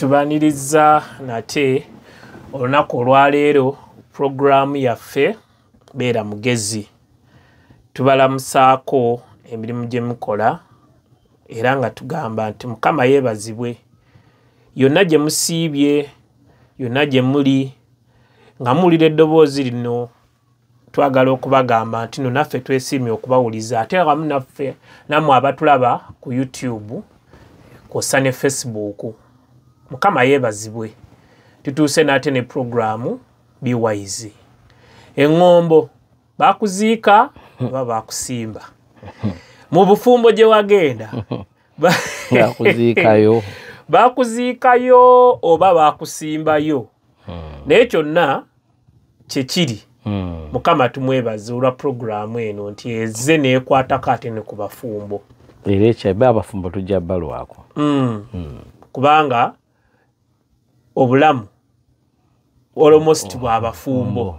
tubaniriza nate olunaku olwaleero puroguraamu yaffe beera mugezi. Tubalamusaako emirimu gye mukola era nga tugamba nti mukama yeebazibwe. Yonna gye musiibye yonna gye muli nga muwulira eddoboozi lino twagala okubagamba nti no naffe twesiimye okubawuliza. Ate wamu naffe nammwe abatulaba ku youtube kwossa ne facebook mukama yeebazibwe. Tutuuse n'ate ne puroguramu biwaizi eŋŋombo bakuziika oba bakusimba mu bufumbo gye wagenda ba- yakuziikayo bakuziikayo oba bakusimbayo naye kyonna kyekiri mukama tumwebaze olwa puroguramu eno nti ezze neekwatako ate ne ku bafumbo. Era ekyabe abafumbo tujja balwako Mm. kubanga obulamu almost bwa bafumbo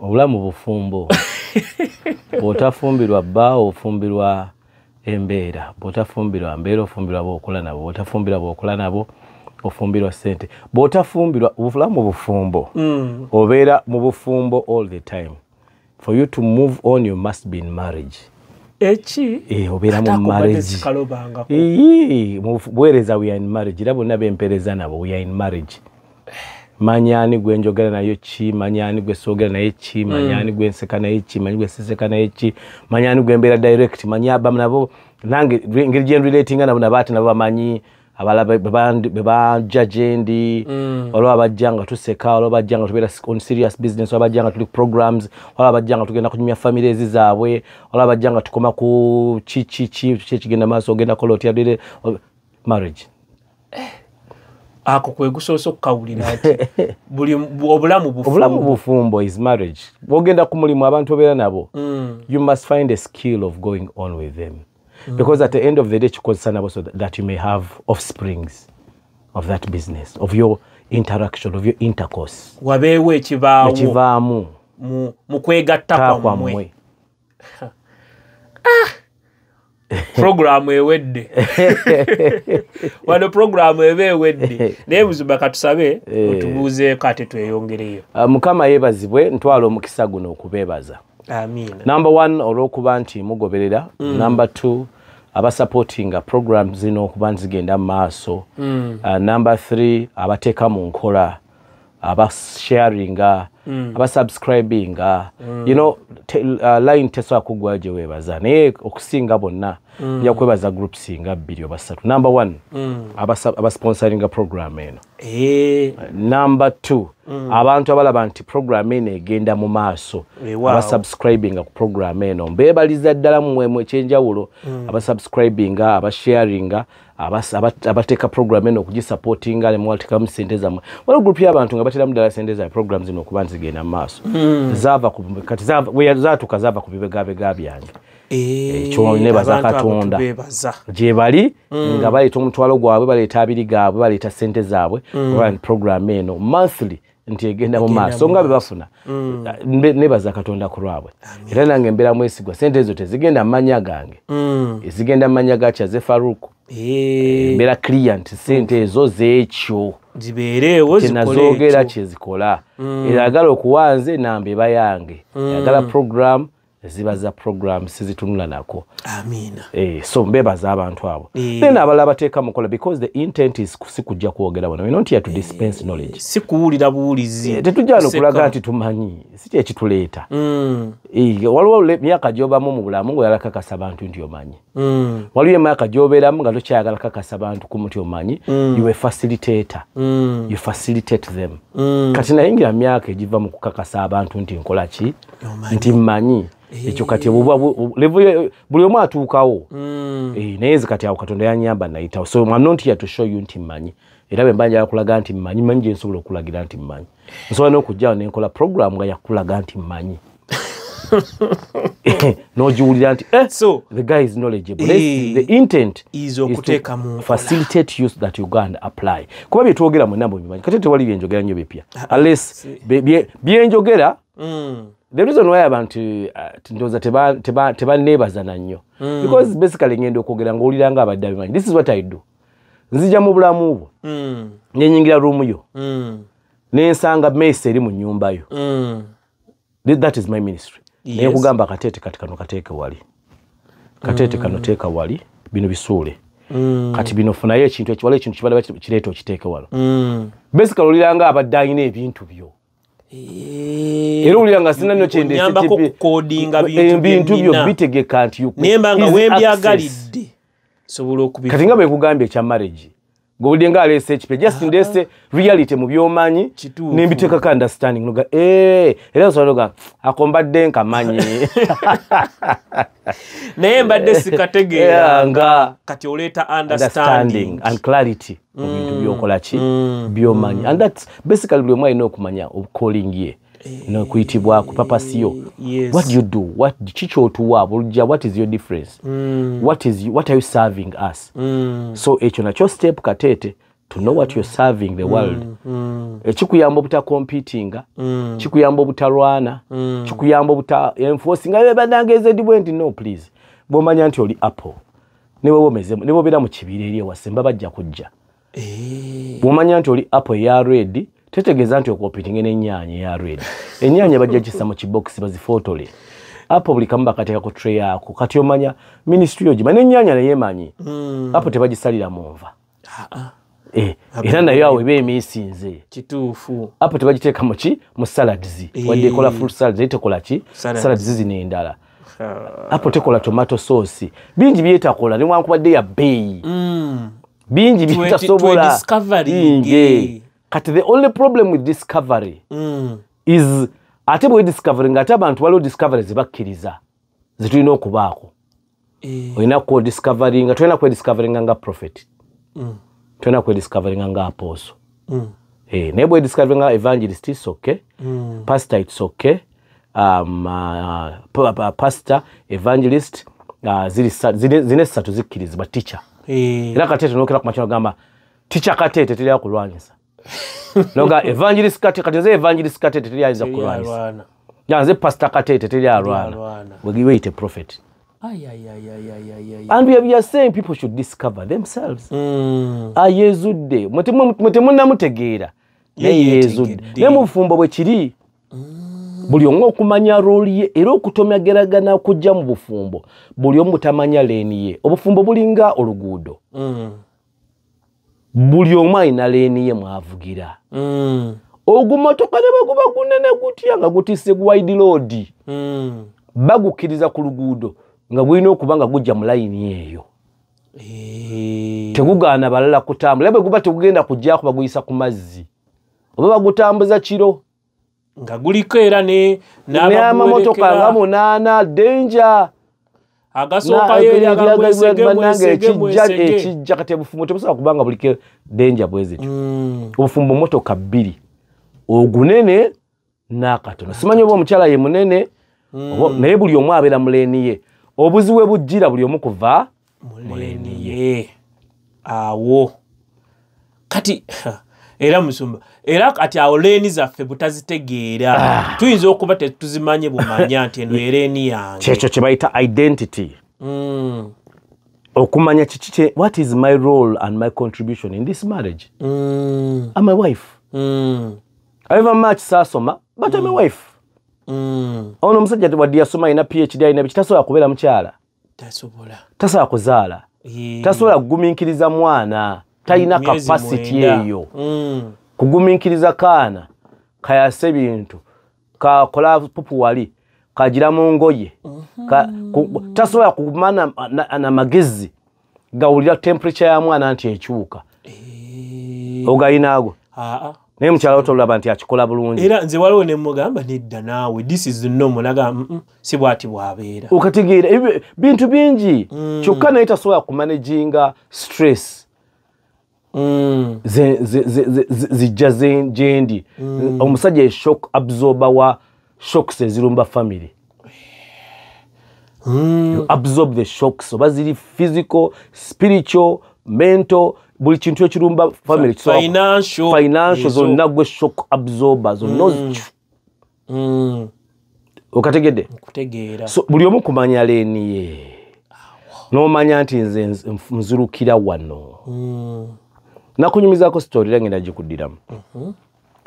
obulamu. Bufumbo. Bw'otafumbirwa bba ofumbirwa embeera bw'otafumbirwa mbeera ofumbirwa bwokola nabo bw'otafumbirwa bwokola nabo ofumbirwa sente bw'otafumbirwa obulamu bufumbo. Mm. obeera mu bufumbo all the time. For you to move on you must be in marriage eki? Eh, obeera mu ako mbadde marriage sikalobangako. Ii, mu bufu- buweereza we are in marriage era bonna bempereza nabo we are in marriage. Manyaani gwe njogera nayo ki? Manyaani gwe soogera naye ki? Manyaani gwe nseka naye ki? Manyi gwe siseka naye ki? Manyaani gwe mbeera direct? Manyi aba nabo nange engeri gye nrelatinga nabo nabo ate nabo bamanyi abalala be bajja gye ndi. Waliwo abajja nga tuseka waliwo bajja nga tubeera on serious business waliwo bajja nga tuli programs waliwo abajja nga tugenda kunyumya famire ezi zaabwe waliwo abajja nga tukoma ku ki ki ki ki ekigenda maaso ogenda kola otya dere marriage. Ako kwe gusoose okukawulira nti buli obulamu obulamu bufumbo bufumbo is marriage. Bwogenda ku mulimu abantu obeera nabo Mm. you must find a skill of going on with them because at the end of the day kikozesa nabo so that, you may have offsprings of that business of your interaction of your intercourse. Wabeewo ekibaawo ekivaamu mu- kwegatta kwammwe. takwammwe puroguramu ewedde. Wano puroguramu eba ewedde. Naye buziba katusabe otubuuzeeko ate tweyongereyo Uh, mukama yeebazibwe ntwala omukisa guno okubeebaza number one olw'okuba nti mugoberera. Number two abasupportinga program zino okuba nzigenda mu maaso. Uh, number three abateeka mu nkola abasharinga abasubscribinga you know uh, line tesobola kuggwayo gye weebaza naye okusinga bonna nja kwebaza groups nga bbiri oba ssatu. Number one abasponsoringa program eno. Eh, number two abantu abalaba nti program eno egenda mu maaso Weewaawo. abasubscribinga ku program eno. Mbeebaliza ddala mumwemu ekyenjawulo abasubscribinga abasharinga abateeka program eno okugisupportinga nemwatekamu sente zammwe waliwo gurupu y'abantu nga bateramu ddala sente za program zino okuba nzigenda mu maaso. Zaava kati zaava- we zaatuuka zaava ku bibegabega byange. Eh, ekyo nebaza abantu abo Katonda. gye bali nga baleeta omutwalo gwabwe baleeta abiri gaabwe baleeta sente zaabwe oba program eno monthly nti egenda mu maaso so nga be bafuna. Mbe- nebaza katonda ku lwabwe. Era nange mbeera mwesigwa sente ezo tezigenda mu manya gange. Ezigenda mu manya ga kyaze faruku Eh, mbeera client sente ezo zeekyo. Zibeereewo ekyo. kyezikola eragala okuwa nze nambeba yange. Yagala program ziba za program sizitunula nako. Amina. Eh, so mbebaza abantu abo. E. then abalala bateeka mukola because the intent is si kujja kwogera bano. We're not here to dispense e. knowledge. si kuwulira buwulizi Eh, tetujja wano Kuseka. kulaga nti tumanyi. Si kyekituleeta Mm, Eh, waliwo miaka myaka gyobamu mu bulamu ngaoyala kakasa bantu nti omanyi. Mm, waliwo emyaka gyobeeramu nga tokyayagala kakasa bantu kumu nti omanyi. You were facilitator. Mm, you facilitate them. Mm. kati nayingira myaka egiva mu kukakasa abantu nti nkola ki? Nti mmanyi ekyo kati buli omu atuukawo. Mm. Eh, naye nze kati awo katonda yanyamba nayitawo. So I'm not here to show you nti mmanyi. Era bwe mba njala kulaga nti mmanyi manyi gye nsobola okulagira nti mmanyi. Nsobola n'okujjawo nenkola program nga yakulaga nti mmanyi. N'ogiwulira nti eh, so the guy is knowledgeable. Eh, the intent is to facilitate so that and apply. Kuba byetwogera mwenna mwebimanyi kati tewali byenjogera nnyo bipya unless bye- bye- byenjogera. The reason why abantu uh, ndowooza teba- teba- tebanneebaza na nnyo because basically ngenda okwogera ngaowulira nga abadde abimanyi this is what i do. Nzija mu bulamu bwo. Mm. nenyingira ruumu yo. Mm. nensanga mesi eri mu nyumba yo. Mm. Th- that is my ministry. Naye kugamba akateete kati kano kateeke wali. Kateete kano teeka wali bino bisuule. Mm. kati bino funayo ekintu ekiwala ekintu kibala kireeta okiteeke wano. Mm. basically oliranga abadde alina ebintu byo. Era olira nga sina nno kyendese Onyambako kipi- okukoodinga bintu ebintu byo bitegeka nti could nemba nga wembyagalidde. sobola okubifuna. kati nga bwekugambye ekya marriage ngaobudde nga aleese ekipe just ndeese reality mu byomanyi nembiteekako understanding. Noga "Eh," era nsologa ako mbadde nkamanyi. Naye mbadde sikategeera Era nga kati oleeta understanding and clarity mu bintu byokola ki? byomanyi. and that basically buli omu alina okumanya calling ye nokuyitibwa ku papasi yo yes. what do you do? What kikyotuwa bulujja what is your difference? What, is, what are you serving us? Mm. so ekyo nakyo step kateete to know what you're serving the world. Ekikuyamba obutakompitinga kikuyamba obutalwana kikuyamba obuta enforcinga bebanangezedibwe nti no please. Bwomanya nti oli apple nibobeera mu kibira eri ewasemba bajja kujja. Eh. bwomanya nti oli apple eya red tetegeeza nti okompitinga n'ennyaanya eya red. Ennyaanya bajja gisa mu kibokisi bazifotole. Apple buli kamu bakateeka ku tray yaako kati omanya ministry ogima n'ennyaanya naye emanyi apple tebagisalira mu nva. Eh, era nayo awo eba emiisinze kituufu. Apo tebagiteeka muki mu salads. Wadde ekola full salad. Naye tekola ki? Salads. Zino endala. Apo tekola tomato sauce. Bingi byetakola. Newankubadde ya bbeeyi Mm. bingi byetasobola. Bingi. Kati the only problem with discovery Mm. is ate bwe discovery ate abantu waliwo discovery zebakkiriza zetulina okubaako Eh. olina kudiscoveringa tolina kwediscoveringa nga prophet Mm. tolina kwediscoveringa nga apostle Mm. Eh, naye bwediscoveringa evangelist is okay Mm. pastor it's okay um, uh, pa- pa- pastor evangelist uh, zine essatu zikkirizibwa teacher Eh. era kateete nokera ku makya ogamba teacher kateete teri akulwanyisa noga evangelist kateete kati nze evangelist kateete teri ayinza ya nze pastor kateete teri alwana. weyite prophet? And we are, saying people should discover themselves. Mm. ayeezudde mwe temu- mwe temunnamutegeera Ye naye yeezudde naye mu bufumbo bwe kiri buli omu okumanya rooli ye era okutomageragana okujja mu bufumbo buli omu butamanya leeni ye. Obufumbo bulinga oluguudo. Mm. Buli omu alina leeni ye mwavugira Mm. ogumotoka ne bweguba gunene gutya nga gutisse wide road. Mm. bagukkiriza ku luguudo nga gulina okuba nga gujja mu layini eyo. Tegugaana balala kutambula bwe guba tegugenda kujjako baguyisa ku mazzi. Oba bagutambuza kiro. Nga guliko era n'amamotoka nga munaana denja agasookayo eri ekijja kati obufumbo tebusobola kubanga buliko denja bwe zityo. Mm. obufumbo motoka bbiri. Ogunene n'akatono. Simanyi oba omukyala ye munene oba- naye buli omu abeera muleeni ye. Obuzi we bujjira buli omu kuva muleni ye. Awo. Kati era musumba era kati awo leeni zaffe butazitegeera tuyinza okuba tetuzimanye bumanya nti eno ereeni yange. Kyekyo kye bayita identity. Mm. okumanya kiki what is my role and my contribution in this marriage? Mm. I'm a wife. Mm. however much saasoma but I'm a wife. Mm. ono omusajja wadde yasoma alina phd alina biki tasobola kubeera mukyala? Tasobola. Kuzaala? Tasobola kugumiikiriza mwana? Talina kapasiti eyo? Mm. Kugumiikiriza kaana kayasa ebintu kakola pupu wali kagira mu ngoye tasobola kumana na- na magezi gawulira temperature ya mwana nti ekyuka ogayinaago Aa. naye mukyala we tolaba nti akikola bulungi. Era nze waliwo nemugamba nedda naawe this is no naga "Mm-mm, si bwati bwabeera. Okategeera bintu bingi. Kyokka naye tasobola kumanaginga stress Mm. ze- ze- ze- ze- ze- zijja ze- gyendi omusajja ye shock absorber wa shocks ezirumba family. You absorb the shocks. Oba ziri physical spiritual mental buli kintu ekirumba family. Financial, zonna gwe shock absorber zonna Mm. okategedde? So buli omu kumanya leeni ye. N'omanya nti nze nzirukira wano Nakunyumizako sitori era ngenda gikuddiramu.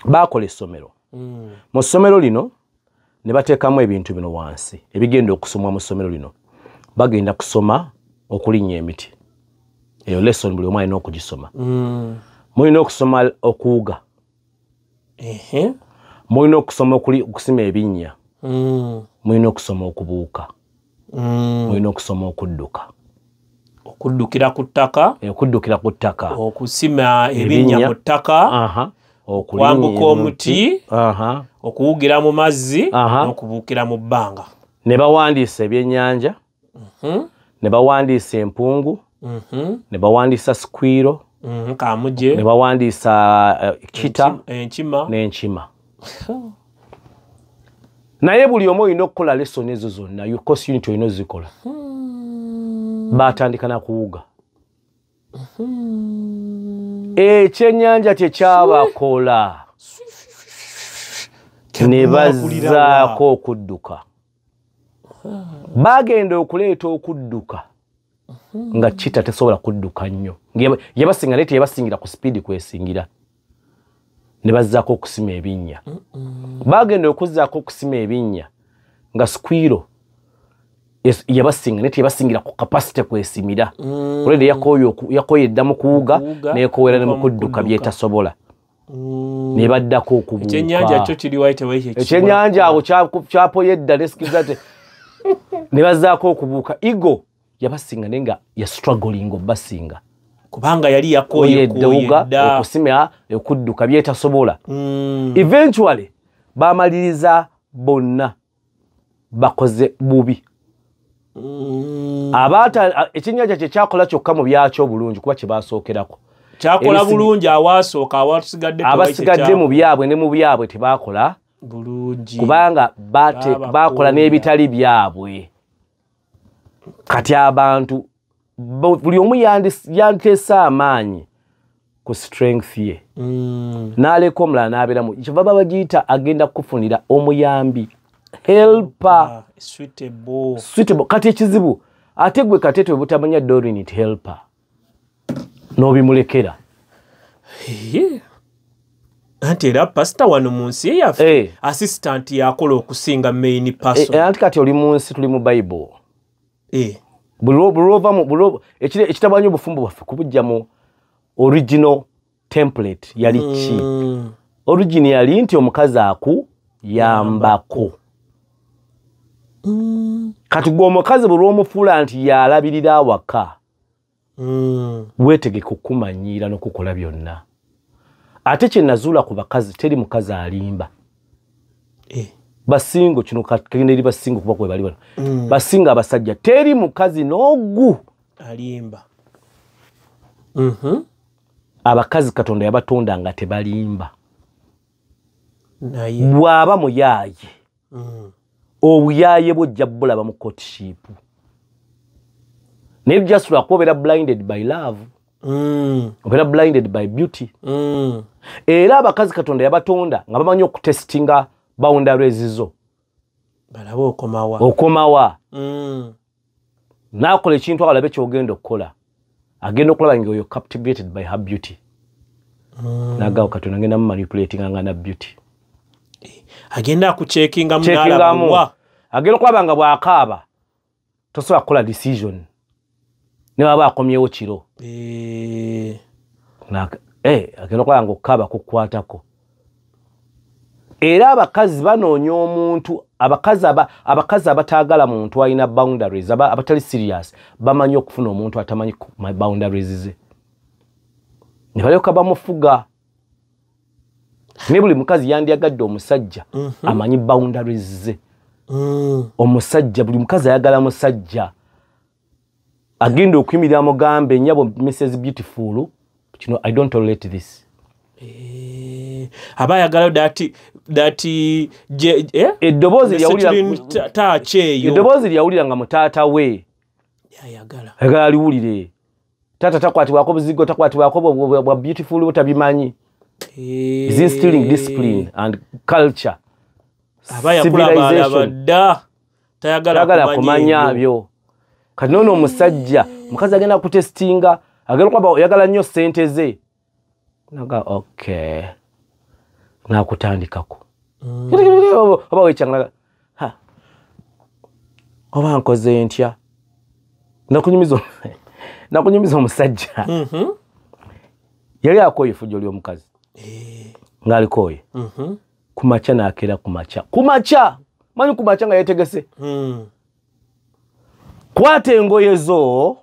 Baakola essomero. Mm. mu ssomero lino ne bateekamu ebintu bino wansi ebigenda okusomwa mu ssomero lino. Bagenda kusoma okulinnya emiti. Eyo lesson buli omu alina okugisoma. Mm. mulina okusoma okuwuga. Mulina okusoma okuli- okusima ebinnya. Mm. mulina okusoma okubuuka. Mulina okusoma okudduka okuddukira ku ttaka Eh, okuddukira ku ttaka okusima ebinnya mu ttaka Aha. Okulinnya Kwambuka omuti. Okuwugira mu mazzi n'okubuukira mu bbanga ne bawandiisa ebyennyanja Mhm. ne bawandiisa empungu Mhm. ne bawandiisa sikwiro Mhm. kamuje ne bawandiisa uh, kita enkima n'enkima naye buli omu olina okukola lesoni ezo zonna course unit olina ozikola batandika nakuwuga ekyennyanja tekyabakola ne bazzaako okudduka. Bagenda okuleeta okudduka. Nga kita tesobola kudduka nnyo. Nga yabasinga naye teyabasingira ku sipiidi kwesingira. Ne bazzaako okusima ebinnya. Bagenda okuzzaako okusima ebinnya. Nga sikwiro es- yabasinga naye teyabasingira ku kapasite kwesimira. Oledi yakooye edda mu kuwuga neekowera ne mu kuva mu kudduka kudduka. byetasobola. Mm. ne baddako ekyennyanja kyo okubuuka kiri wali tewali ekyennyanja awo kyaku- kyapoye edda nesikiza te. Ne bazzaako okubuuka igo yabasinga naye nga yastruggling obasinga kubanga yali koye yakooye eddawuga dda okusima okudduka byetasobola. Mm. eventually bamaliriza bonna. Bakoze bubi. Mm. Abaata ekyennyanja kyekyakola kyokka mu byakyo obulungi kuba kyebasookerako kyakola ebisigi- bulungi awasooka awasigadde abasigadde mu byabwe ne mu byabwe tebakola bulungi. Kubanga bakola. n'ebitali byabwe. Kati abantu buli omu yanteese amaanyi ku strength ye. Mm. n'aleka omulala n'abeeramu. Kyeva baba bagiyita agenda kufunira omuyambi helper Ah, suitable. suitable kati ekizibu ate gwe kate twe butamanya dorinit helper n'obimulekera anti era pasita wano mu nsi eyaffe Eh. assistant yakola okusinga main person E- anti kati oli mu nsi tuli mu bayibuli Eh. buli lwo- buli lwovamu buli lwo- ekire- ekitabanya obufumbo bwaffe kubujja mu original template yali ki Mm. origin yali nti omukazi akuyambako. Kati gwe omukazi bwe lwomufuula nti yalabirira awaka. Weetegeka okumanyiira n'okukola byonna. Ate kye nazuula ku bakazi teri mukazi alimba. Eh. basingo kino kagenda eri basingo kuba kwe bali bano. Mm. basinga abasajja teri mukazi n'ogu alimba. Mhm. abakazi katonda yabatonda nga tebalimba. Bw'aba muyaaye. Mm. Obuyaaye bwe ojja bulaba mu courtship naye just lwakuba obeera blinded by love Mm. obeera blinded by beauty. Mm. era abakazi katonda yabatonda nga bamanyi okutestinga boundaries zo. Balabe okomawa. Okomawa. Mm. naakola ekintu alabe kyogenda okukola. Agenda okulaba nga oyo captivated by her beauty. Nagawo katonda ngenda mumanipulatinga nga na beauty agenda akucekinga munalabawa agenda okulaba nga bw'akaaba tosobola kukola decision. Ne baba akomyewo kiro. Naka- eh, agenda okulaba nga okukaaba kukwatako. Era abakazi banoonya omuntu abakazi aba- abakazi abataagala muntu alina boundaries aba- abatali serious bamanyi okufuna omuntu atamanyi boundaries ze. Ne balyoka bamufuga ne buli mukazi yandyagadde omusajja amanyi boundaries ze. Mm. omusajja buli mukazi ayagala musajja agenda okuyimirira mugambe nyabo mrs beautiful. Kino i don't tolerate this. Eh, aba ayagala dati dati eh? eddoboozi lyawulira nga mutaata we. Ayagala aliwulire. Taata takwatibwako buzigo takwatibwako bwa- beautiful butabimanyi Eh, is instilling discipline and culture? Aba yakulaba alaba civilization. dda tayagala kumanya byo. Kati noono omusajja omukazi agenda kutesitinga agenda okulaba oyagala nnyo sente ze. Naga ok nakutandikako oba wekyanga oba nkoze ntya? Nakunyumiza omusajja. Mhm. yali akooye fujjo ly'omukazi Eh, ng'alikooye mhm. kumakya nakeera kumakya kumakya manyi kumakya nga yetegese Mm. kwata engoye zo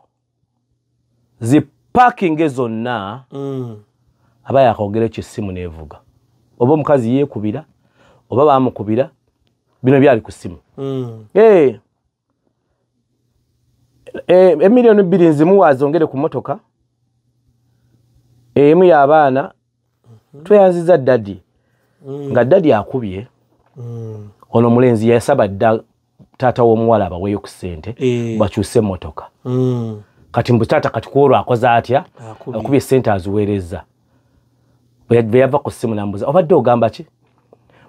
zipakinge zonna Mm. aba yakwogera ekyo essimu neevuga oba omukazi yeekubira oba bamukubira bino byali ku ssimu Mm. Eh. Eh, emiliyoni bbiri nzimu wazongere ku motoka emu y'abaana tweyanziza dadi Mm. nga dadi akubye Mm. ono omulenzi yasaba dda taata w'omuwala abaweeyo ku ssente Eh. bakyuse emmotoka Mm. kati mbu taata kati kwolwo akoze atya Akubye. akubye sente aziweereza bwe ya- bwe yava ku ssimu nambuza obadde ogamba ki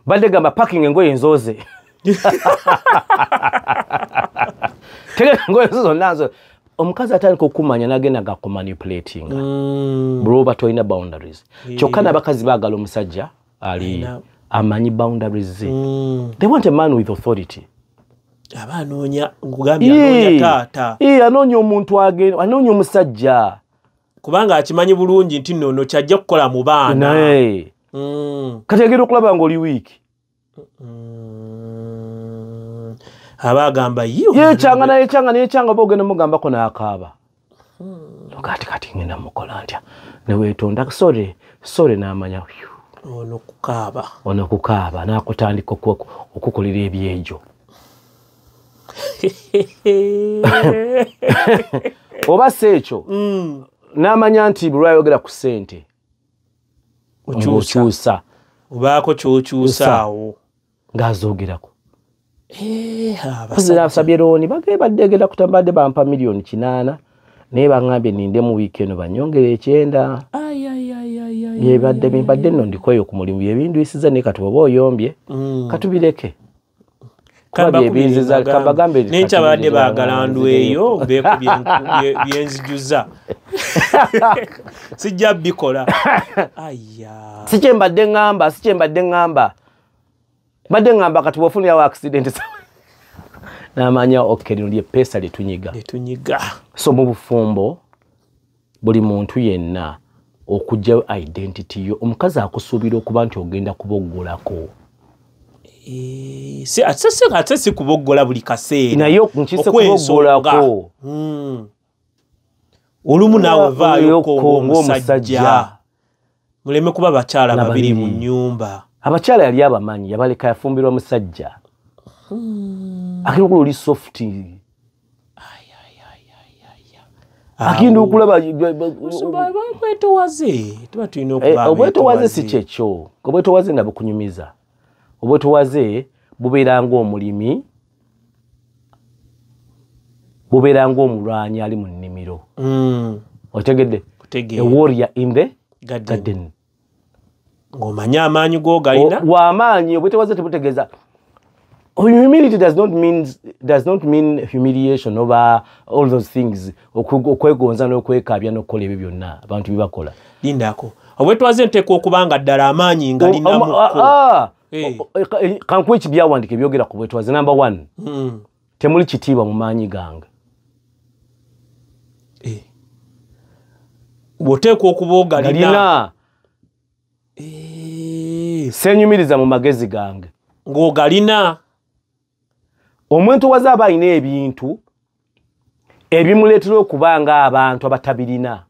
badde gamba paking engoye nzooze tegeka engoye zo zonna nzo omukazi atandika okumanya nagenda gakumanipulatinga Mm. bulwoba tolina boundaries. Kyokka n'abakazi baagala omusajja ali amanyi boundaries. Ze Mm. they want a man with authority. Aba anoonya nkugambye anoonya taata. Anoonya omuntu agenda anoonya omusajja. Kubanga akimanyi bulungi nti nono kyajja kukola mu baana. Naye. Mm. kati agenda okulaba nga oli wiiki. Aba agamba yekyanga nayekyanga nayekyanga oba ogenda mugambako n'akaaba. Kati kati ngenda mukola ntya? Neweetonda sore sore n'amanya. "Phew, ono kukaaba ono kukaaba n'akutandika oku- okukolera ebyejo. Oba si ekyo? Mm. n'amanya nti bulwayogera ku ssente. Okyusa. Obaako kyokyusaawo ng'azoogerako Eh, asabye looni bagee baddegera kutambadde bampa miliyoni kinaana. Naye baŋŋambye nindemu wiiki eno banyongere ekyenda. Byebadde bimbadde nno ndikoyo ku mulimu. Byebindwisiza naye kati oba oyombye katubireke kuba byebinziza kabagambe nekya badde katubinziza baagala ndweyo bye- byenzijuza sijja bikola. Aya si kyembadde ŋŋamba si kyembadde ŋŋamba badde ŋŋamba kati bwofunirawo accident namanya ok lino lyeppeesa lyetunyiga netunyiga so mu bufumbo buli muntu yenna okugyayo identity yo omukazi akusuubira okuba nti ogenda kuboggolako. Eh, ate si- kuboggola buli kaseera. Naye nkise kuboggolako. Olumu naawe vaayoko ngaomusajja muleme kuba bakyala babiri mu babiri. Abakyala yali abamanyi yabaleka yafumbirwa musajja akiri oli soft. Agenda okulaba bwetowaze tuba tulina Eh, si kyekyo. Obwetowaze nga bukunyumiza obwetowaze bubeera ng'omulimi bubeera ng'omulwanyi ali mu nnimiro. Mm, otegedde? A kutegeera warrior in the Garden. Garden ng'omanyi amaanyi g'ogalina wamaanyi obwetowaze tebutegeeza. Humility does not mean, does not mean humiliation over all those things okwe- okwegonza n'okwekabya n'okukola ebyo byonna abantu byebakola lindako obwetwaze nteeka okuba nga ddala amaanyi nga O- linamuko ama- ah, Eh. o- o- ka- kankuwa ekibyawandiika ebyogera ku bwetwaze number one Mm, temuli kitiibwa mu maanyi gange. Eh. bw'oteekwa okuba ogalina galina. Eh, senyumiriza mu magezi gange. Ng'ogalina? Omuntu waze aba alina ebintu ebimuleetera okuba ng'abantu abatabirina.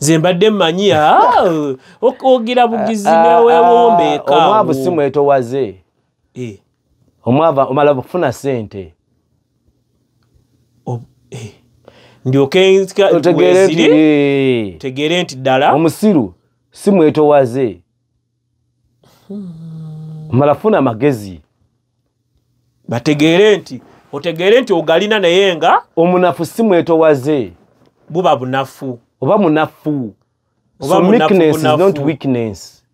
Nze mbadde mmanyi ah, ok- ogira bugizi newewombeeka Ah, omwavu si mwetowaze omwavu omala kufuna sente o-. ndyoke nzika- otegeere nti eh, ddala? Omusiru si mwetowaze. Omala funa magezi bategeere nti otegeere nti ogalina naye nga omunafu si mwetowaze. buba bunafu. Oba munafu. Oba so munafu, meekness is not weakness.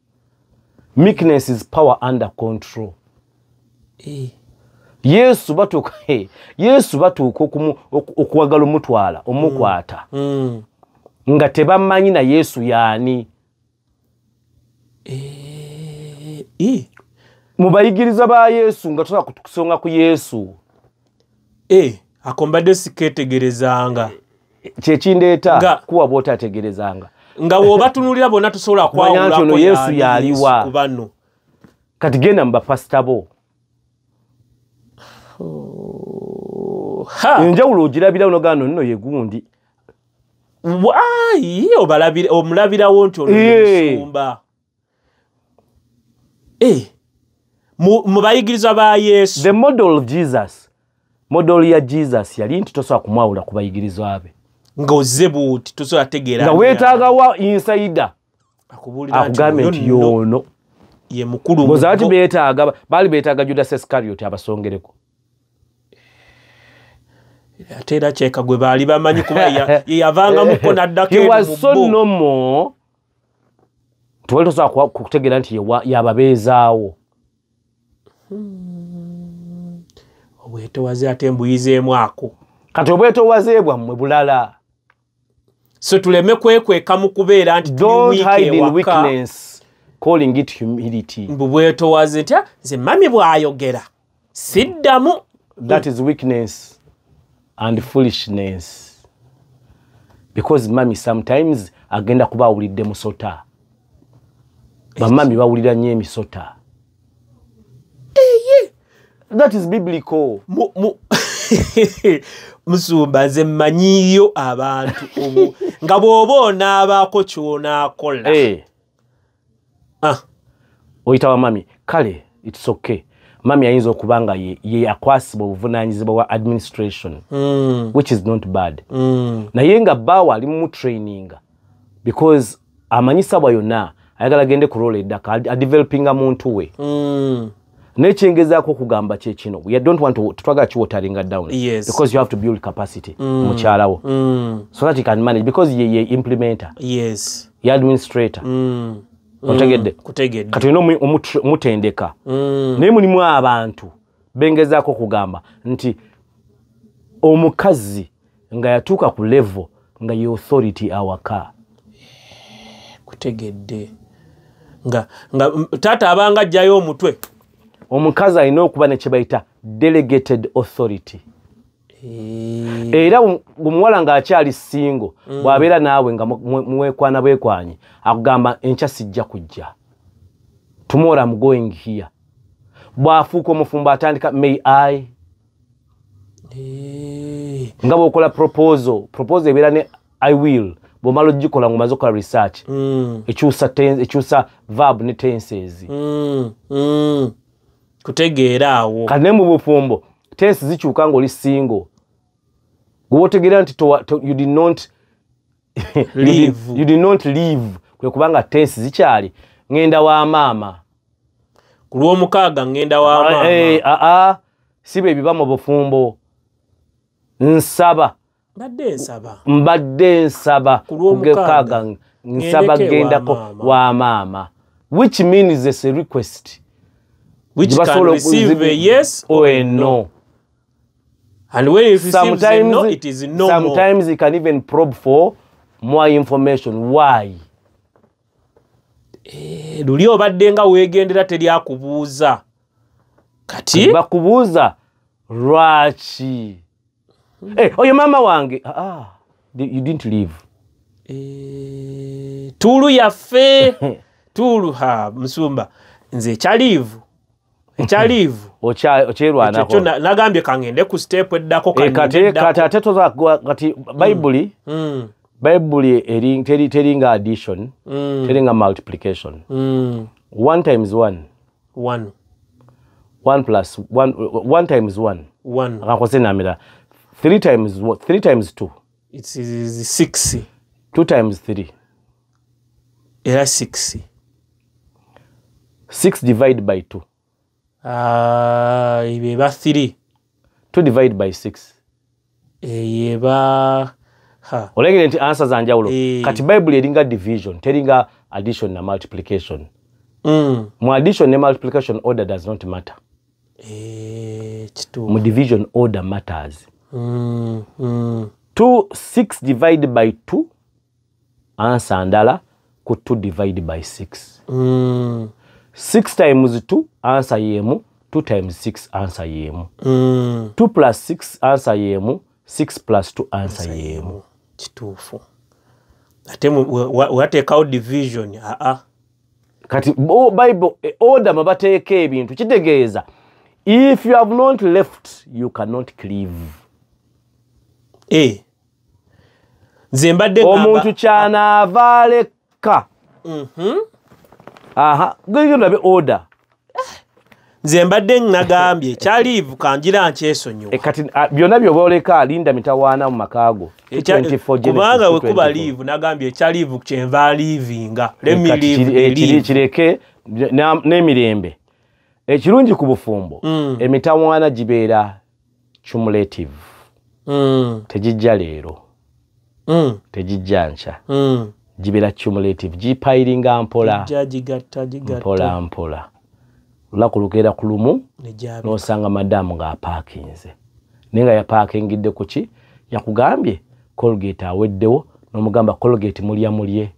Meekness is power under control yesu batuuka he, yesu batuuka okuwagala omutwala omukwata. Mm. nga tebamanyi na yesu yaani. Eh, eh, mu bayigiriza ba yesu nga tosobola kutusonga ku yesu. Eh, ako mbadde siketegerezanga kyekindeeta kuwa bwotaategerezanga nga wobatunulira bonna tosobola Kumanya nti ono kwawulako Yesu yaani y'aliwa. Yesu ku bano kati genda mu bapasita bo! Enjawulo ogirabira onogano nno ye gundi. Waayi, obalabira- omulabirawo nti ono Eh. musumba. Eh, mu bayigiriza ba yesu. The model of jesus model ya jesus yali nti tosobola kumwawula ku bayigirizwa be. Ng'ozze buuti tosobola tegeera nga ani weetaagawa insaida ani. akubuulira nti oyo nti nno yoono ye mukulu mboza bati mu bo. beetaaga baali beetaaga judas iscariot abasongereko ate era kyeka gwe baali bamanyi kuba ye- yavangamuko n'addako he eri was mu so bo. nomo tiwali tosobola kutegeera nti yababeezaawo obwetowaze ate mbuyizeemu ako. Kati obwetowaze bwammwe bulala. So tuleme kwekweka mu kubeera nti mbu bwetowaze nti "Ah, nze mami bw'ayogera. Siddamu. That is weakness and foolishness. Because mami sometimes agenda kuba awulidde musota. Bamami bawulira nnyo emisota. That is biblical. Mu- mu- musumba nze mmanyiyo abantu nga bw'oba onaabaako ky'onaakola. Eh, Ah, oyita wa mami? Kale its okay mami ayinza okuba nga ye, ye akwasibwa obuvunanyizibwa bwa administration mm, which is not bad. Mm, naye nga baawa ali mu traininga because amanyisa bwa yonna ayagala agende ku rola eddaka adevelopinga muntu we. Mm. nekyengezaako okugamba kyekino we don't want to twagala kiwataringa down Yes. because you have to build capacity mukyalawo Mm, so that he can manage because ye, ye implementer yes. ye administrator. Mm, otegedde. Kutegedde. Kati olina omu- omutre- omutendeka. Mm, naye mulimu abantu bengezaako okugamba nti omukazi nga yatuuka ku level nga ye authority awaka. Kutegedde. Nga nga mm, taata abanga ajjayo omutwe. Omukazi alina okuba nekyebayita delegated authority era omuwala ng'akyali singo bw'abeera naawe nga mu- mu- muwekwana bwekwanyi akugamba enkya sijja kujja. Tomorrow I'm going here. Bw'afuuka omufumbo atandika may i? Eh, nga bw'okola proposal proposal ebeera ne i will. Bw'omala ogikola ng'omaze okukola research mm, ekyusa verb ne tenses. Mm, mm. kutegeera awo. Kati naye mu bufumbo tensi zikyuka ng'oli singo gwe wotegeera nti you did not Leave. you did not leave. Kwe kubanga tensi zikyali. Ŋŋenda wa maama. Ku lw'omukaaga ŋŋenda wa maama. Eh, aa si bwe biba mu bufumbo. Nsaba. Badde nsaba. Mbadde nsaba. Ku lw'omukaaga, nsaba gendako wa maama. which means it's a request? Which can receive a yes or a no and when it receives a sometimes no it is no more. sometimes you can even probe for more information. Why? Eh, luli obadde nga weegendera teryakubuuza kati? Bakubuuza lwaki? Eh, oyo maama wange. Ah, ah, you didn't leave. Eh, tuulu yaffe. Tuulu ha musumba. Nze ekyaliivu ekyaliivu Okya- ekyo okyerwanako nagambye kangende ku eddako Eh, kati eddako. kati ate toza kati bayibuli Mm, bayibuli eri- teri- teringa addition mm, teringa multiplication. Mm. one times one. One. One plus one, one times one. One. Akakoze namira. Three times three times two. It's six two times three. Era six six divide by two Ah, eba three. Two divide by six. Eyo eba ha. Olengere nti ansa za njawulo. Eh. kati bayibuli eringa division teringa addition na multiplication. Mm. mu addition ne multiplication order does not matter. Eh, mu division order matters. Mm, mm. 2 6 divide by 2 ansa ndala ku 2 divide by 6 Mm, 6 times 2 ansa yemu 2 times 6 ansa yemu mm. 2 plus 6 ansa yemu 6 plus 2 ansa yemu kituufu. Ate wateekawo division? Aa kati o- bible e, order mwe bateeka ebintu kitegeeza. If you have not left you cannot cleave. E nze mbadde omuntu ngamba- kyanaava alekka Aha gerabe order. Nze mbadde nagambye kyaliivu kanjira nkyesonyiwa. E, kati a, byonna byoba oleka alinda mitawaana mu makaago. Kubanga bwe kuba liivu nagambye ekyaliivu kyenva liivinga liivu liivu kireke n'emirembe. Ekirungi ku bufumbo. Mm. emitawaana gibeera cumulative. Mm, tegijja leero. Mm, tegijja nca. Gibeera cumulative gipayiringa mpola. Mpola mpola. Olunaku lukeera ku lumu n'osanga madaamu ng'apaakinze naye nga yapaakingidde ku ki? Yakugambye colgate aweddewo n'omugamba colgate mulya mulye.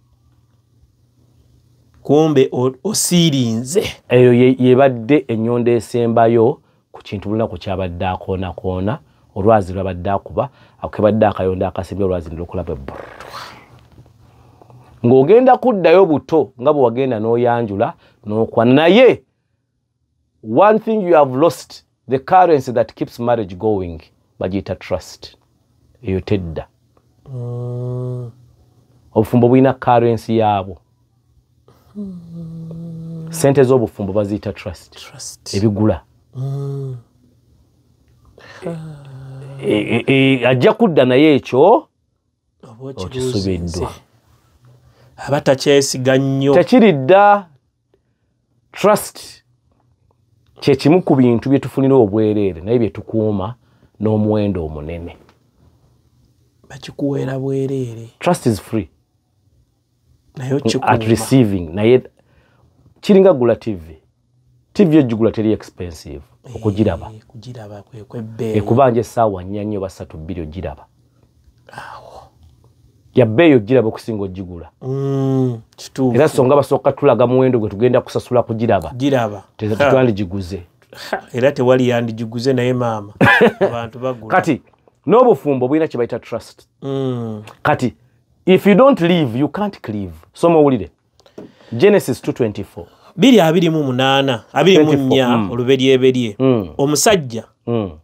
Kumbe osiirinze. Eyo ye- yebadde ennyondo esembayo ku kintu lunaku kyabadde akoonakoona. Olwazi lwabadde akuba akebadde akayondo akasembi olwazi nilukulaba ebbulwa ng'ogenda kuddayo buto nga bwe wagenda n'oyanjula n'okwana naye. One thing you have lost the currency that keeps marriage going bagiyita trust. Eyo tedda. Mm, obufumbo bulina currency yaabwo. Sente z'obufumbo baziyita trust. Ebigula. Mm, E- e- e- ajja kudda naye ekyo Okisubiddwa. Aba takyesiga nnyo. Tekiridda trust kyekimu ku bintu bye tufunira obwereere naye bye tukuuma n'omuwendo omunene. Bakikuweera bwereere. Trust is free. Naye at receiving. Naye kiringa gula tv tv egigula teri expensive. Okugiraba. Eh, kugiraba kwe kwebbeeyi ekubanja essaawa nnya nnyo basatu bbiri ogiraba yabbeeyi ogiraba okusinga ogigula Mm, era songa basooka tulaga muwendo gwe tugenda kusasula kugiraba. Giraba. Tetwandigiguze era tewali yandigiguze naye maama. Abantu bagula. Kati n'obufumbo bulina kye bayita trust. Mm, kati if you don't live you can't cleave. Soma owulire. Genesis 224 biri abiri mu munaana abiri mu 24, nnya mm. oluberyeberye Mm. omusajja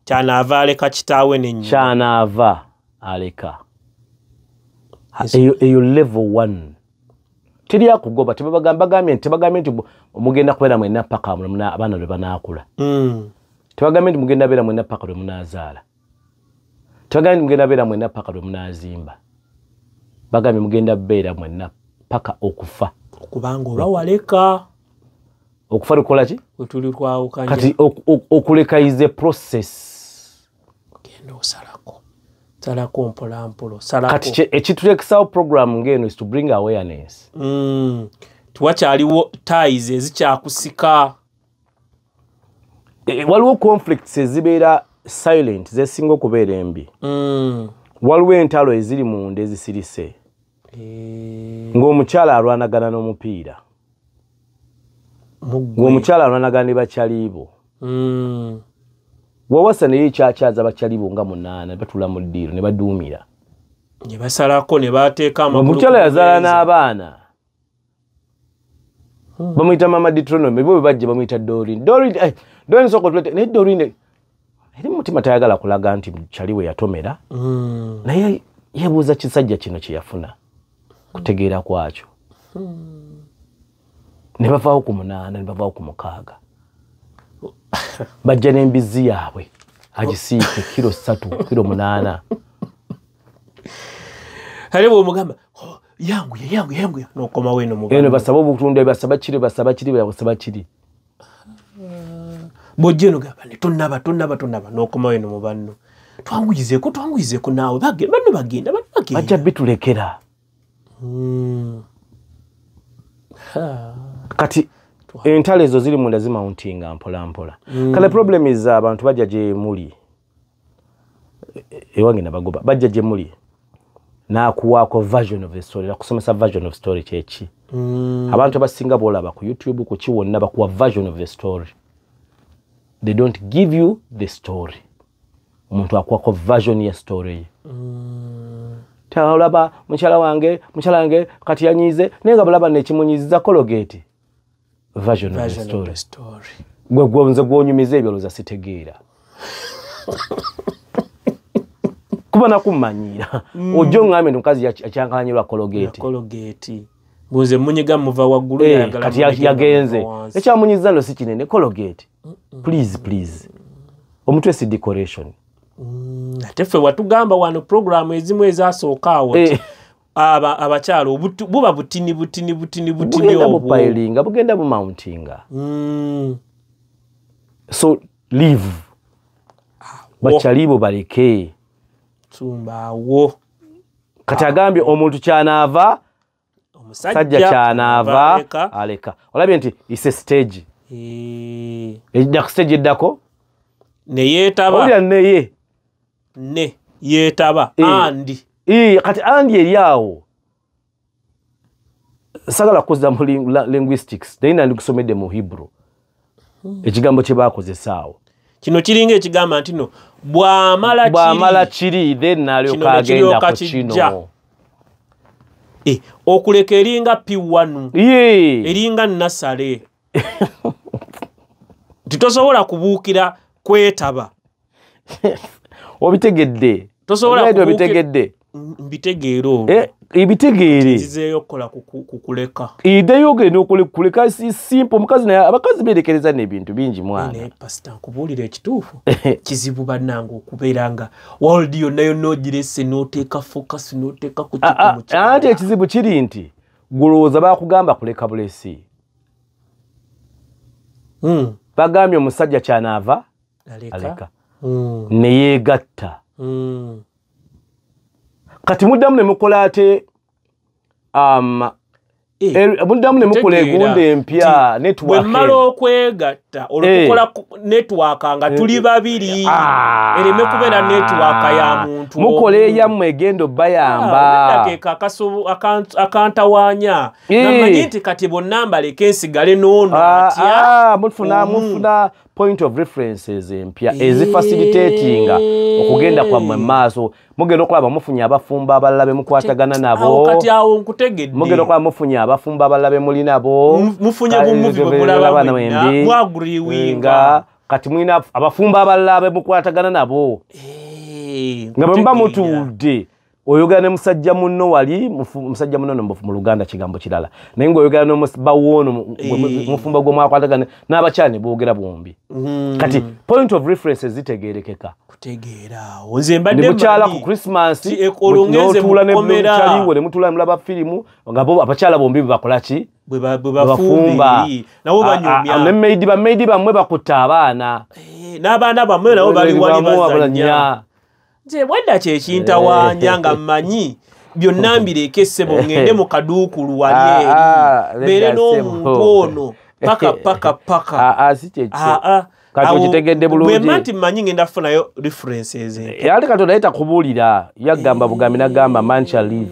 kyanaava aleka kitaawe nennyina kyanaava aleka eyo, level one. Teri akugoba tebagambye tebagambye nti mugenda kubeera mwenna paka abaana lwe banaakula. Mm, tebagambye nti mugenda beera mwenna paka lwe munaazaala tebagambye nti mugenda beera mwenna paka lwe munaazimba bagambye mugenda beera mwenna paka okufa. Okubanga oba waleka. Okufa lukola ki? We tuli twawukanye kati ok- ok- okuleka is a process. Genda osalako salako mpolampola salako kati kye- ekitutekesawo program ng'eno is to bring awareness. Mm, tiwakyaliwo ties ezikyakusika. E, waliwo conflicts ezibeera silent zesinga okubeera embi. Mm, waliwo entalo eziri munda ezisirise eh, ng'omukyala alwanagana n'omupiira. Ng'omukyala alwanagana ne bakyaliibo. Mm, wawasa naye kyakyaza bakyaliibo nga munaana batula mu ddiiro ne baduumira. Ne basalako ne bateeka omukyala yazaala n'abaana. Bamuyita mama ditronome bo bwe bajja bamuyita dorin dorin eh, dorin soko tulete naye dorin eri mutima tayagala kulaga nti kyali we yatomera. Mm, naye yeebuuza kisajja kino kye yafuna kutegeera kwakyo. Ne bavaawo ku munaana ne bavaawo ku mukaaga bajja n'embizzi yaabwe. Agisiike kiro ssatu kiro munaana. Ate bwomugamba "Oh, yanguye yanguye yanguye. Nokomawo eno mu eno basaba obutunda basaba kiri basaba kiri basaba kiri. Bwojja eno gamba ne tonnaba tonnaba tonnaba. Nokomawo eno mu banno. Twanguyizeeko twanguyizeeko naawe banno bagenda banno bagenda. Bajja bitulekera Mm. Ha. kati entalo ezo ziri munda zimauntinga mpolampola kale problem is abantu bajja gye muli. E- ewange nabagoba bajja gye muli. Nakuwaako version of the story nakusomesa version of story kyeki abantu abasinga bolaba ku youtube ku kiwonna bakuwa version of the story. They don't give you the story. Omuntu akuwako version ya story. Ye olaba mukyala wange mukyala wange kati yanyize naye nga bulaba nekimunyiziza kologeti version of the story. story. Gwe gwe- gwonyumiza ebyoloza sitegeera kuba nakumanyira. Ojja oŋŋambye nti mukazi yaki- akyankalanyirwa kologeti kologeti bunze munyiga muva waggulu Eh, yayagala kati yagenze. muva wansi. ekyamunyiza no si kinene kologeti please please. Omutwe si decoration. Mm, ate ffe watugamba wano puroguramu ezimu ezasooka awo. Nti Eh. Abakyala buba butini butini butini butini bupailinga bugenda bumountinga Mm, so leave. Bakyalibo baleke tumbaawo kati agambye omuntu kyanaava sajja kyanaava aleka. olabye nti ise stage. Eh, ejja ku stage eddako? Ne yeetaba. Owulira neye ne yeetaba. Eh. andi kati andi eri awo sagala kukozesa mu linguistics. Naye nandikusomedde mu hebrew. Ekigambo kye bakozesa awo kino kiringa ekigamba nti no bw'amala kiri then nalyoka agenda ku kino. Eh, okuleka eringa piwanu eringa nasale. Titosobola kubuukira kwetaba. Obitegedde. Tosobola obitegedde M- mbitegeera olwo Eh, ebitegeere. Nzizeeyo okukola kuku- kukuleka iddeyo ogenda okole- kuleka si simple. Omukazi naye abakazi beerekereza nebintu bingi mwana. Naye pasita nkubuulira ekituufu. Kizibu bannange okubeera nga world yonna yonna ogirese n'oteeka focus n'oteeka ku anti ekizibu kiri nti gulowooza bakugamba kuleka bulesi Mm, bagambye omusajja kyanaava aleka? aleka. Mm, neyeegatta mm. Kati muddamu ne mukola ate um, Eh, er- muddamu ne mukola egunda empya mmala okwegatta Eh. ku- netiwaaka nga tuli babiri Ah. ereme kubeera netiwaaka ya muntu. Mukola eyammwe egenda Ah, obbayamba akan- akantawaanya Eh. namanyi nti kati bonna mbaleke nsigale n'ono Ah, ah, mufuna mufuna point of references empya ezifacilitatinga okugenda kwammwe maaso mugenda okulaba mufunye abafumbo abalala be mukwatagana Awo nabo. Kati awo nkutegedde. Mugenda okulaba mufunye abafumbo abalala be muli nabo. Mu- mufunye bumuvi bwe be- mulaba bana mwenna, mwembi. mwaguriwinga. Nga, kati mulina abafumbo abalala be mukwatagana nabo. Nga bwe muba nkutegeera. Oyogera ne musajja munno wali musajja munno no mu luganda kigambo kirala. Naye ngaoyogera nomubawoono Eh. mufumbo gwe mwakwatagana n'abakyala ne boogera bombi. Mm, kati point of mbadde ne mukyala ku christmas ngenze notuula ne mukomera. mukyaliwo ne mutuula mulaba firimu nga bo abakyala bombi bebakola ki? Bwe ba- bwe bafumba bafumbi. nabo banyumya. nemaidi bamaidi bammwe bakutta abaana. Eh, n'abaana bammwe nabo bali wali Bamu bazanya. Nze bwadda kyekintawaanya nga mmanyi byonna mbireke ssebo ŋŋende mu kaduukulu wali Ah, eri ah, mbeere ledda n'omuntu ssebo. ono paka paka paka Ah, ah, Ah, ah. Kati okitegedde bulungi. bwe mba nti mmanyi ngenda kufunayo references empya. ate katonda ye takubuulira yagamba bugambi nagamba man shall live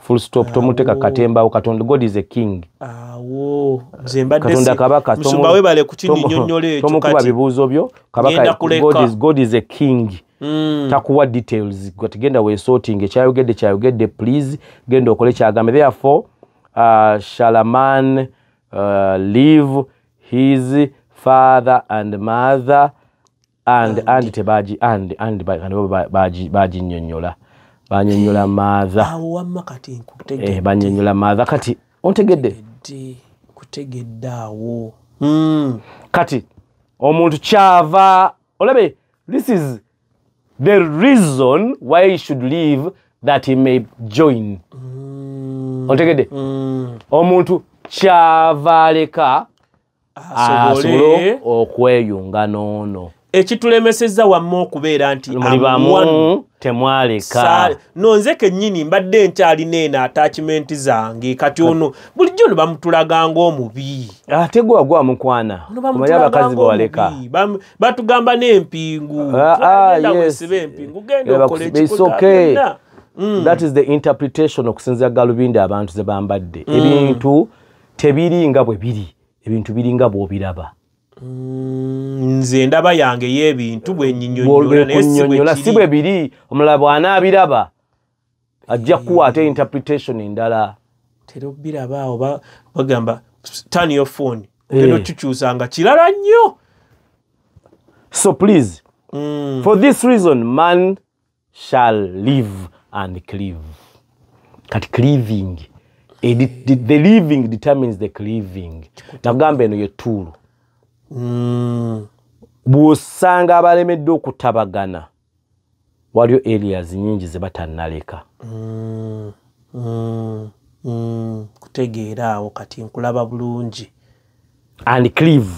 full stop tomuteka katembawo katonda god is a king awo nze mbadde kabaka musumba webale kukinnyonnyola ekyo kati bibuuzo byo kabaka god is, god is a king. Takuwa details. Kati genda weesorting ekyayogedde kyayogedde please. Genda okole kyagambe therefore uh, shall a man uh, leave his father and mother and and tebaji and and ba- and bo ba- baji- baginnyonnyola banyonnyola maather awo wamma kati eh, nkutegedde banyonnyola maather kati ontegedde? Kutegedde awo. Mm. kati omuntu kyava olabe this is the reason why he should leave that he may join. Otegedde? Mm. omuntu kyava aleka asobole. asobole okweyunga noono ekitulemesezza wamme okubeera nti muli I'm one. bamu temwaleka. no nze kennyini mbadde nkyalina eno attachment zange kati ono bulijjo no bamutulaga ng'omubi. Ate gwe wagwa mukwana. Bamutulaga abakazi bewaleka batugamba n'empingu. Ah, ah, weesibe empingu genda okole byonna. Mm. that is the interpretation okusinzira galubindi abantu ze bambadde. Ebintu tebiri nga bwe biri ebintu biri nga bw'obiraba. Mm, nze ndaba yange y'ebintu bwenyinyonnyola naye si bwe biri. Omulala bw'anaabiraba ajja kuwa ate interpretation endala. Tera obiraba awo ba- bagamba turn your phone. Ogenda Eh. otukyusa nga kirala nnyo. So please Mm. for this reason man shall live and cleave. Kati cleaving di- the living determines the cleaving. Nagamba eno ye tuulu Mm. Bw'osanga abalemeddwe okutabagana waliyo areas nyingi ze batannaleka. Mm. Mm. Mm. kutegeera awo kati nkulaba bulungi. And cleave.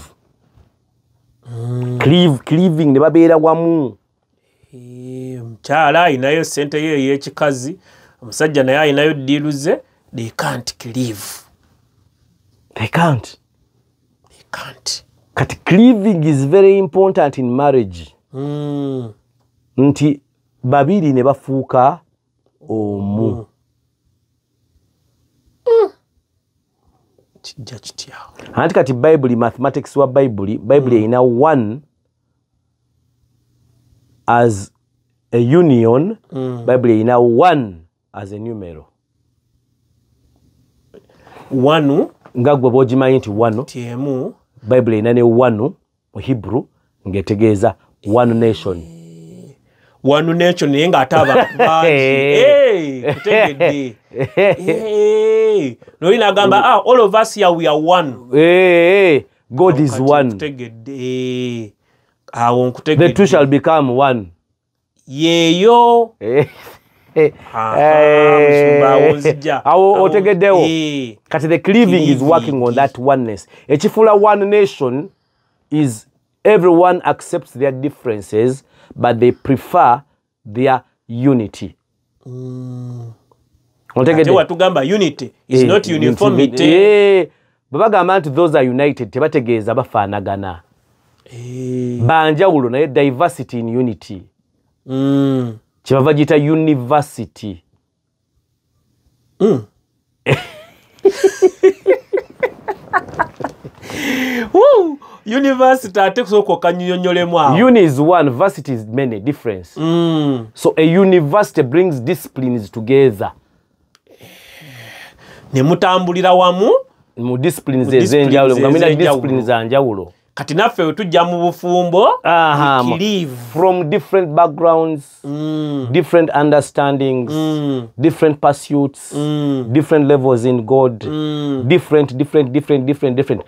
Cleave cleaving ne babeera wamu. Eh, omukyala ayinayo sente ye ey'ekikazi omusajja naye ayinayo ddiiru ze they can't cleave. They can't. They can't kati cleaving is very important in marriage. Mm. nti babiri ne bafuuka omu. Kijja kityawo anti kati bayibuli mathematics wa bayibuli bayibuli erina one as a union bayibuli erina one as a numero. Wanu nga gwe bwogimanyi nti wano tyemu bayibuli erina ne wanu mu hebrew ng'etegeeza one nation. Wanu nekyo naye ng'ate abantu bangi. Kutegedde. Noli nagamba ah, all of us here we are one. God is Kati one. nkutegedde. Eh, awo the two nkutegedde shall become one. Yeeyo Eh, eh, awo otegeddewo Eh, kati the cleaving is working on that oneness. Ekifuula one nation is everyone accepts their differences but they prefer their unity. Ate otegedde watugamba unity is not uniformity. bwe bagamba nti those are united tebategeeza bafaanagana. Banjawulo naye diversity in unity. Mm, kyebava giyita university. Mm. Woo! university ate kusooka okanyonyolemu awo. Uni is one varsity is many difference. Mm. so a university brings disciplines together. Ne mutambulira wamu? Mu disciplines ez'enjawulo. Nga mulina disciplines za njawulo kati naffe we tujja mu bufumbo from different backgrounds Mm, different understandings mm, different pursuits mm, different levels in god mm. different different different different different.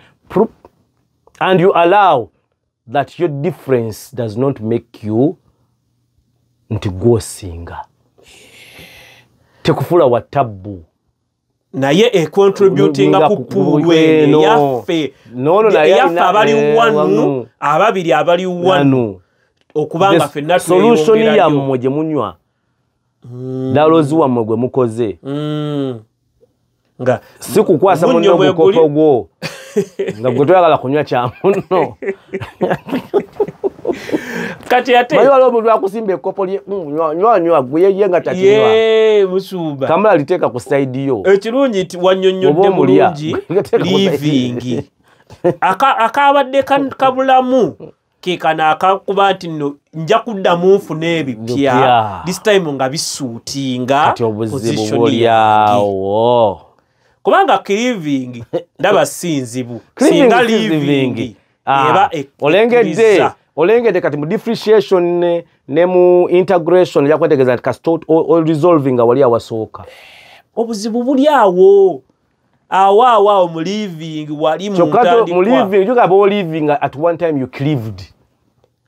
And you allow that your difference does not make you nti gwosinga. Tekufula wa tabbu naye econtributinga Nga ku puulu ku- eno eyaffe eyaffe alina- abali eh, wanu ababiri abali wanu okubanga ffenna solution tweyongerayo yammwe gye munywa dalozi wammwe gwe mukoze Mm. nga si kukwasa Munnyo munno bwe guli. ogukopo gwo nga gwe toyagala kunywa kya munno kati ate? Manyi waliwo omuntu akusimba ekopo lye "Mm, nywa- nywa nywa gwe yeye nga takinywa. Ye musumba kamala liteeka ku sayidi yo. Ekirungi wannyonnyodde bulungi Gateeka ku living. Aka- akabadde ka- kabulamu ke kano akakuba nti nno nja kuddamu nfuna ebipya. Bipya. this time nga bisuutinga kati obuzibu position buli yange. awo kubanga cliving ndaba si nzibu Cleaving singa si living. living. Ah, eba olengedde. Ekkiriza. Olengedde kati mu differentiation ne, mu integration yakwetegeeza nti kasita resolving nga wali awasooka. Obuzibu buli awo. Awo awo awo mu living wali mu kyokka to- mu ntandikwa living kyokka ba living at one time you cleaved.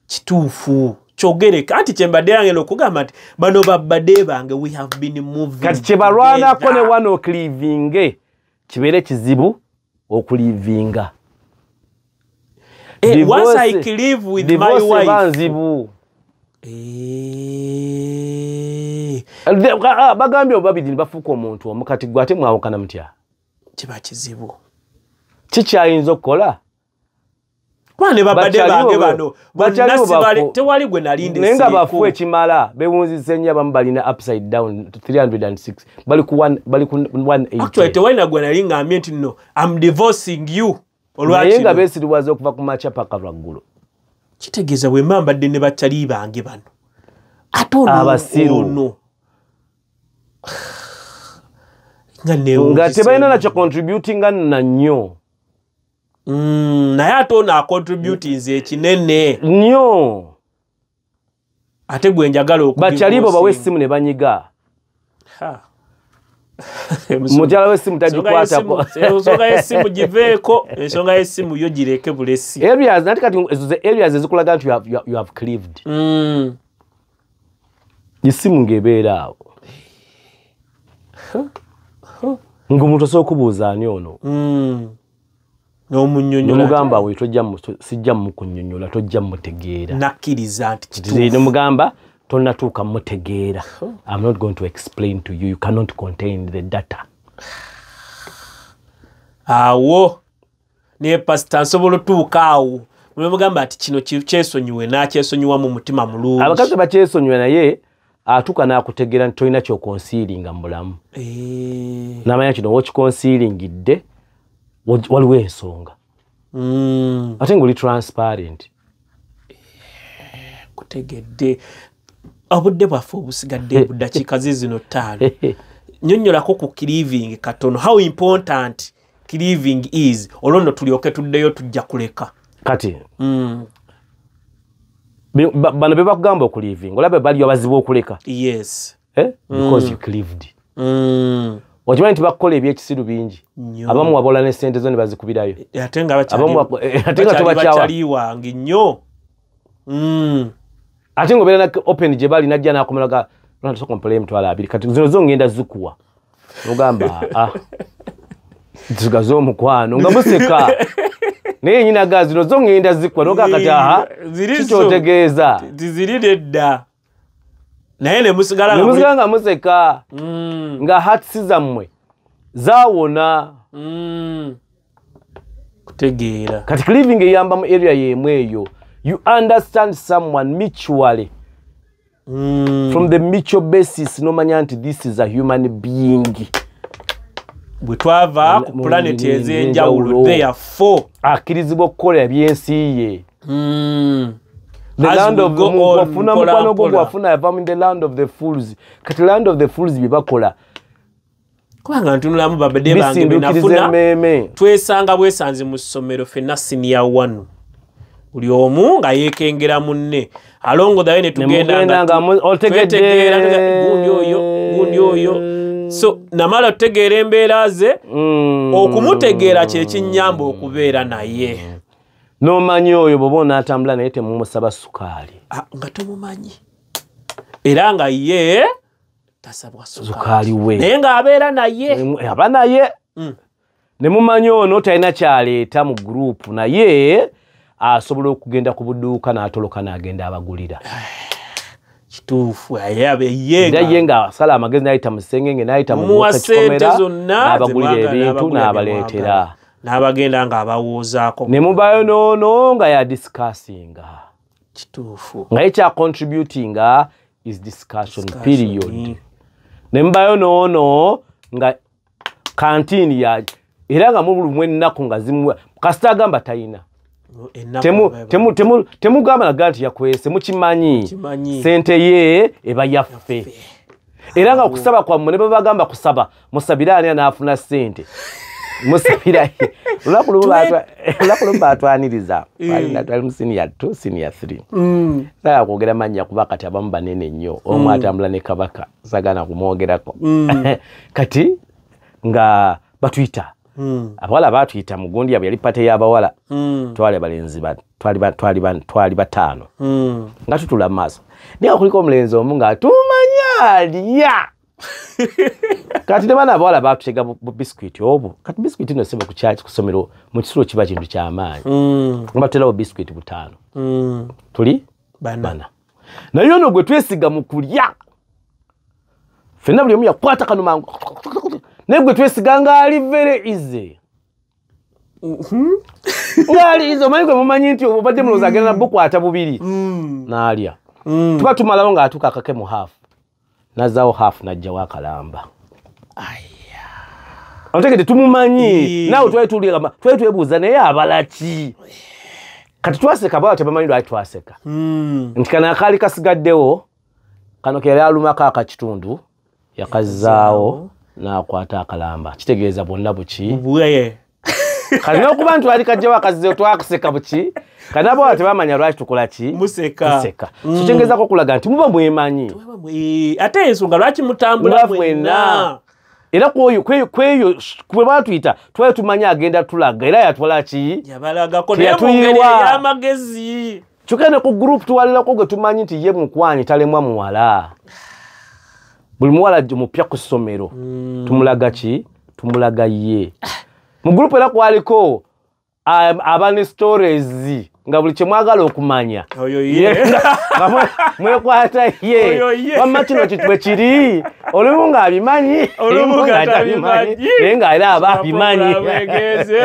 Kituufu. Kyogereka anti kyembadde yange okugamba nti bano babadde bange we have been moving kati kyebalwanako ne wano oklivinge kibeere kizibu okulivinga Eh, Divorce- once I live with my wife. eba nzibu. Eh, The- ah, bagambye obabiri ne bafuuka omuntu omu kati gwe ate mwawukana mutya? Kiba kizibu. Kikyayinza okukola? Kuba ne babadde bange bano tewali gwe nalinde naye nga bafu ekimala bewunzise nnyo abamu balina upside down 306 bali ku one- bali ku actually 180 tewali na gwe nali ngambye nti no am divorcing you naye nga olwakino beesiriwaza okuva ku makya paka lwaggulo. Kitegeeza bwe mba mbadde ne bakyali bange bano. Ate ono Abasiru. ono nga nga tebalina nakyo contributinga na nnyo. Mm, naye ate ono acontributinze ekinene. Nnyo. Ate gwe njagala okudivorcing. bakyali bo bawa essimu ne banyiga. Ha. Mukyala w'essimu tagikwatako ensonga y'essimu giveeko ensonga y'essimu yo gireke bulesi. Areas nati kati ezo ze areas ezikulaga nti you have- cleaved. Mm. essimu ng'ebeera awo. Ng'omuntu osobola okubuuza ani ono? Mm. n'omunnyonnyola nomugamba we sijja mukunyonyola tojja mutegeera. Nakkiriza nti nomugamba tonatuuka mutegeera i'm not going to explain to you. You cannot contain the data. Awo. Naye pasita nsobola otuuka awo. Nemugamba nti kino ki- kyesonyiwe n'akyesonyiwa mu mutima mulungi. Abakazi bakyesonyiwa naye atuuka n'akutegeera nti tolina kyokonsiiringa mu bulamu. Eh, n'amanya kino wokikonsiiringidde wa- waliwo ensonga. Mm, ate ngaoli transparent. Kutegedde obudde bwaffe obusigadde buddakiika zizino ttaano. Nyonnyolako ku cleaving katono. How important cleaving is. Olwo nno tulyoke tuddeyo tujja kuleka. Kati Mm, ba- bano be bakugamba okulivinga olaba bali abazibu okuleka. Yes. Eh? because you cleaved. Mm, okimanyi nti bakukola ebyekisiru bingi? Abamu wabola nesente zo ne bazikubirayo. Ate nga bakyali- Abamu bako- eh, nnyo ate ngaobeera na open gye bali najja nakomeraga sokompole emitwalo abiri? Kati zino zo ngenda zikuwa. Ogamba ah, zigaze omukwano nga museka. Naye nyinaga zino zo ngenda zikuwa noga kati aha kikyotegeeza tiziri nedda naye ne musigala nga museka. Mm, nga hatisi zammwe zawona mm. kutegeera. Kati cleaving eyamba mu area yemu eyo you understand someone mutually? Mm, from the mutual basis nomanya nti this is a human being. Bwe twava ku mu- ez'enjawulo enjawulo. therefore akkirizibwa okukola ebyensi ye. Mm. the As land we of go on, wafuna mpola mukwano gwo gwafuna yava mu the land of the fools. Kati land of the fools bye bakola. Kubanga ntunulamu babadde bange benafuna twesanga bwesanze mu ssomero fenna siniya wanu buli omu nga yeekengera munne alongodayo ne tugenda mugenda nga nga tu- mu- otegedde. twetegeera, tuga- gundi oyo gundi oyo so namala tutegeera embeera ze Mm. okumutegeera kyekinyamba okubeera naye n'omanyi oyo bw'oba onaatambula naye temumusaba sukaali Ah, nga tomumanyi era nga ye tasabwa Sukaali we. naye ng'abeera naye aba naye Mm. ne mumanyi ono talina kyaleeta mu gurupu naye asobola okugenda ku buduuka n'atoloka n'agenda abagulira. Kituufu ye abe ye era nga- ye ng'asala amagezi n'ayita mu sengenge n'ayita mu mumuwa mbuka sente kikomera zonna n'abagulira ebintu n'abaleetera. n'abagenda ng'abawoozaako ne mubayo noono nga yadisikasinga kituufu. Nga ye kyacontributinga is discussion period. ne mubayo noono nga kantiini ya era nga mubulumu ennaku nga zimuwa kasita agamba talina Temugamba naga nti yakwese mukimanyi. Kimanyi. sente ye eba yaffe. Era nga kusaba kwammwe ne babagamba kusaba musabire ani anaafuna sente musabira ye olunaku lumu batwaniriza. Twali- twali mu siniya t siniya three. Mm, saga kwogera mannya kuba kati abamu banene nnyo. Omu atambula ne kabaka sagana kumwogerako. Kati nga batuyita mm, abawala batuyita mugundi yabwe yali pate y'abawala. Mm, twali abalenzi ba- twali ba- twali ba- twali bataano. Mm. nga tutula mu maaso. Naye kuliko omulenzi omu ng'atumanya alya? Kati ne baana abawala batutega bu bu biscuit obwo. Kati biscuit no sebe ku kyaki ku ssomero mu kisulo kiba kintu kyamaanyi Mm, nga batuterawo biscuit butaano. Mm, tuli? Bana. Bana. Naye ono gwe twesiga mu kulya fenna buli omu yakwata kano mangu naye gwe twesiga ngaali vere ize ngaali ize omanyi gwe mumanyi nti obadde mulowooza agenda nabukwata bubiri? Mm, n'alya. Mm. tuba tumalawo ng'atuuka akake mu haafu nazzaawo haafu n'ajjawo akalamba otegete tumumanyi. Ee. naawe twali twebuuza naye abala ki? Kati twaseka bawala tebamanyi lwaki twaseka. Mm. nti kano akaali kasigaddewo kano ke yali alumako akakitundu yakazaawo n'akwata akalamba. Kitegeeza bwonna buki bwe kati n'okuba nti wali kajjawo akazizeo twakuseka buki kati nabawala tebamanya lwaki tukola ki? Museka. So kyengezaako okulaga nti muba mwemanyi. Ate ensonga lwaki mutambula fwenna. era kweyo- kwe batuyita twali tumanyi agenda tulaga. Era yatwala ki? Yabalagako naye mu ngeri ey'amagezi. Kyokka ne ku gurupu tuwalirako gwe tumanyi nti ye mukwanyi talemwa muwala buli muwala mupya ku ssomero tumulaga ki? Tumulaga ye. Mu gurupu era kwaliko um, abane stories nga buli kyemwagala okumanya. Nga mwe- mwekwata ye wamma kino kitwe kiri? Olumu ng'abimanyi olumu olumu nga ng'atabimanyi, tabimanyi. Naye ng'era aba abimanyi.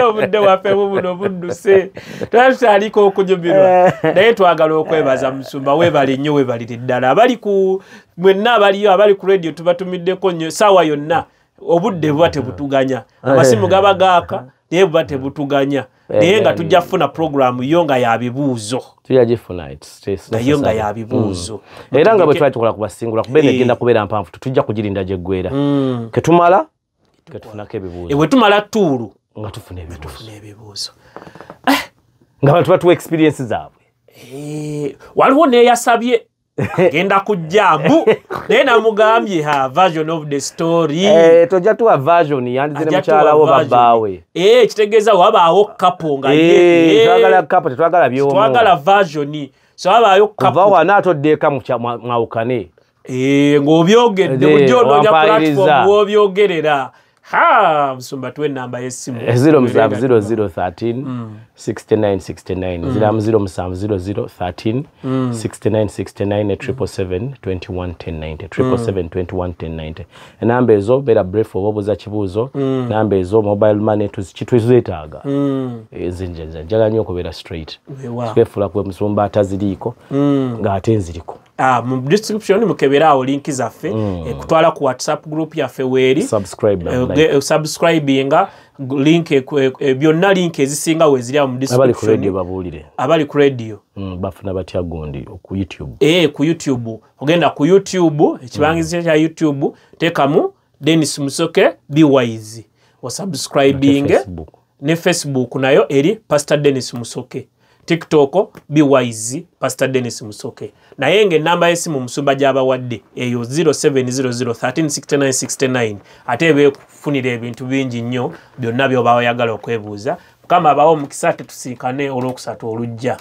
obudde waffe bubuno budduse. Twali tutandika okunyumirwa naye twagala okwebaza musumba webale nnyo webalire ddala. Abali ku mwenna abaliyo abali ku radio tubatumiddeko nnyo saawa yonna. Obudde buba tebutuganya. Amasimu gaba gaaka naye buba tebutuganya naye nga tujja kufuna puroguramu yo nga ya bibuuzo. Tujja gifuna it's- it's nayo nga necessary. ya bibuuzo. Era nga bwe twali tukola kubasingula kuba Eh. negenda kubeera mpanvu tujja kugirinda gyeggwera Mm. ketumala ketufunako ebibuuzo. Bwe tumala tuulu nga tufuna ebibuuzo. nga bantu batuwa experience zaabwe. Eh, waliwo neyasabye agenda kujjambu naye namugambye ha version of the story. Eh, tojja tuwa version yandizire Ajja mukyala wo tuwa version. babbaawe. Eh, kitegeeza wabaawo kapo nga Eh, twagala kapo tetwagala byomu. twagala version. So wabaayo kuva kapo wana atodde eka mukya- mwa- mwawukane. Eh, ng'obyogedde bujja wampayiriza. platform w'obyogerera musumba tuwa enamba y'essimu 0 musanvu 00 13 69 69 ziramu 0 musanvu 00 13 69 69 ne 777 21 1090 777 21 1090 enamba ezo beera brief oba obuuza kibuuzo namba ezo mobile money tuzi- kitwezeetaaga nze njagala nnyo okubeera straight twefuula kwe musumba ataziriiko ng'ate nziriko Ah, mu description mukebere awo linki zaffe ekutwala ku whatsapp group yaffe weeri subscribe Eh, eh, subscribinga link eh, eh, byonna link ezisinga weziri awo mu abali ku radio description babuulire. Abali ku radio. Mm, bafuna batya gundi ku youtube? Eh ku youtube. Ogenda ku youtube ekibangizo kya youtube teekamu denis musoke bewise osubscribing facebook. ne facebook nayo eri pastor denis musoke tiktok bewise pastor denis musoke. Naye ngaenamba y'essimu musumba gy'abawadde eyo 0700136969 ate ebeefunira ebintu bingi nnyo byonna byoba oyagala okwebuuza. Mukama abawo omukisa tetusinkane olwokusatu olujja